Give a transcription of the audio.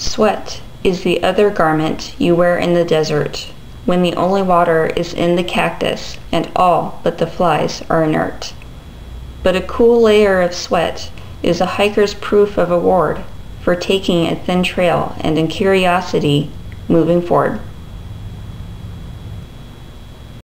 Sweat is the other garment you wear in the desert, when the only water is in the cactus and all but the flies are inert. But a cool layer of sweat is a hiker's proof of award for taking a thin trail and in curiosity moving forward.